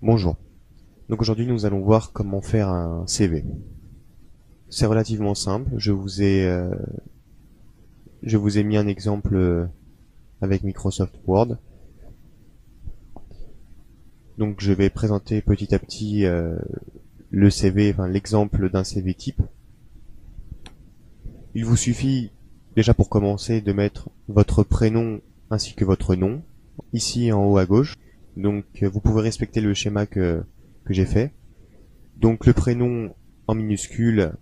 Bonjour. Donc aujourd'hui nous allons voir comment faire un CV. C'est relativement simple. Je vous ai euh, je vous ai mis un exemple euh, avec Microsoft Word. Donc je vais présenter petit à petit euh, le CV, enfin l'exemple d'un CV type. Il vous suffit déjà pour commencer de mettre votre prénom ainsi que votre nom ici en haut à gauche. Donc euh, vous pouvez respecter le schéma que, que j'ai fait. Donc le prénom en minuscule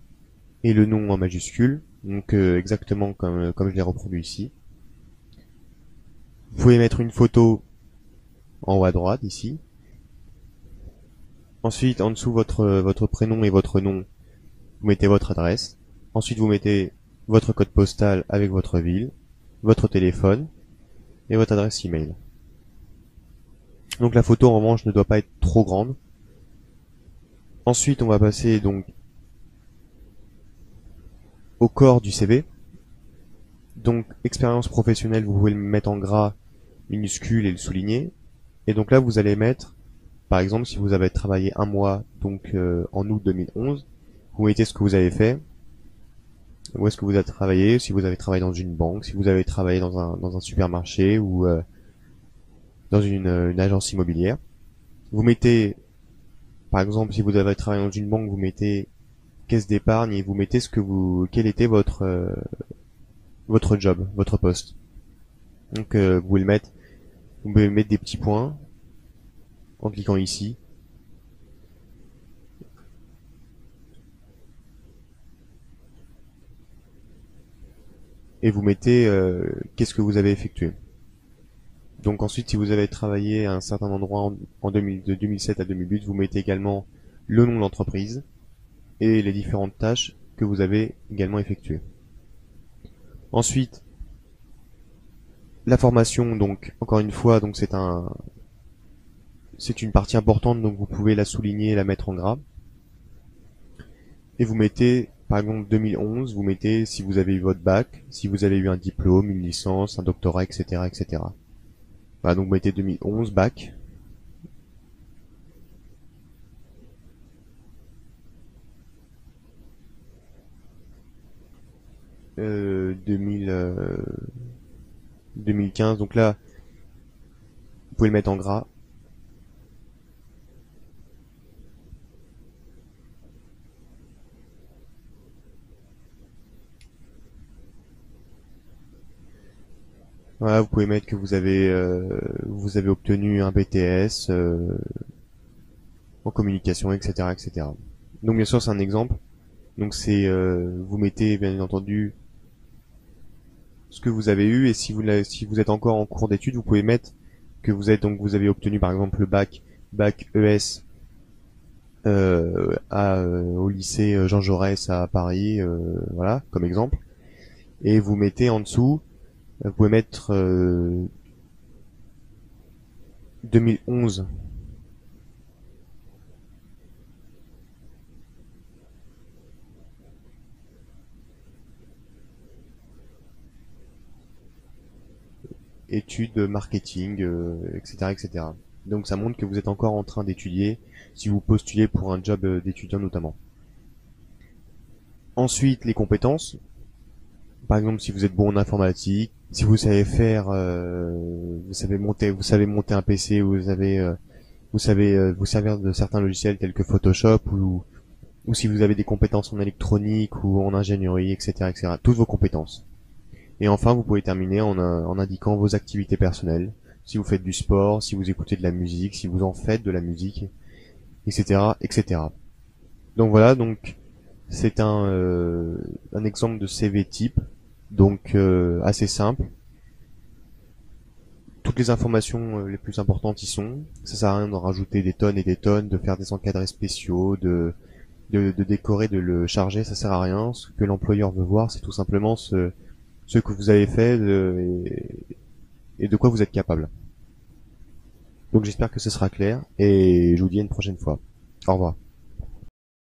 et le nom en majuscule. Donc euh, exactement comme, comme je l'ai reproduit ici. Vous pouvez mettre une photo en haut à droite ici. Ensuite, en dessous votre, votre prénom et votre nom, vous mettez votre adresse. Ensuite, vous mettez votre code postal avec votre ville, votre téléphone et votre adresse email. Donc la photo en revanche ne doit pas être trop grande. Ensuite, on va passer donc au corps du CV. Donc expérience professionnelle, vous pouvez le mettre en gras minuscule et le souligner. Et donc là, vous allez mettre, par exemple, si vous avez travaillé un mois, donc euh, en août 2011, vous mettez ce que vous avez fait, où est-ce que vous avez travaillé, si vous avez travaillé dans une banque, si vous avez travaillé dans un, dans un supermarché ou euh, dans une, une, agence immobilière. Vous mettez, par exemple, si vous avez travaillé dans une banque, vous mettez caisse d'épargne et vous mettez ce que vous, quel était votre euh, votre job, votre poste. Donc euh, vous pouvez le mettre, vous pouvez mettre des petits points en cliquant ici. Et vous mettez euh, qu'est-ce que vous avez effectué. Donc ensuite, si vous avez travaillé à un certain endroit en, de 2007 à 2008, vous mettez également le nom de l'entreprise et les différentes tâches que vous avez également effectuées. Ensuite, la formation, donc encore une fois, donc c'est un, c'est une partie importante, donc vous pouvez la souligner et la mettre en gras. Et vous mettez, par exemple 2011, vous mettez si vous avez eu votre bac, si vous avez eu un diplôme, une licence, un doctorat, etc., etc. Voilà, donc vous mettez 2011 bac. Euh, 2000, 2015, donc là, vous pouvez le mettre en gras. Voilà, vous pouvez mettre que vous avez euh, vous avez obtenu un BTS euh, en communication, etc., etc. Donc bien sûr c'est un exemple. Donc c'est euh, vous mettez bien entendu ce que vous avez eu et si vous si vous êtes encore en cours d'études, vous pouvez mettre que vous êtes donc vous avez obtenu par exemple le bac bac ES à, au lycée Jean Jaurès à Paris, voilà comme exemple, et vous mettez en dessous vous pouvez mettre 2011. Euh, études marketing, etc., euh, etc. Donc ça montre que vous êtes encore en train d'étudier, si vous postulez pour un job euh, d'étudiant notamment. Ensuite, les compétences. Par exemple, si vous êtes bon en informatique, si vous savez faire, euh, vous savez monter, vous savez monter un PC, vous avez, euh, vous savez euh, vous servir de certains logiciels tels que Photoshop ou, ou si vous avez des compétences en électronique ou en ingénierie, etc., etc. Toutes vos compétences. Et enfin, vous pouvez terminer en, en indiquant vos activités personnelles. Si vous faites du sport, si vous écoutez de la musique, si vous en faites de la musique, etc., etc. Donc voilà, donc c'est un, un exemple de CV type donc euh, assez simple. Toutes les informations euh, les plus importantes y sont. Ça sert à rien d'en rajouter des tonnes et des tonnes, de faire des encadrés spéciaux, de, de, décorer, de le charger, ça sert à rien. Ce que l'employeur veut voir, c'est tout simplement ce, ce que vous avez fait et, et de quoi vous êtes capable. Donc j'espère que ce sera clair et je vous dis à une prochaine fois. Au revoir.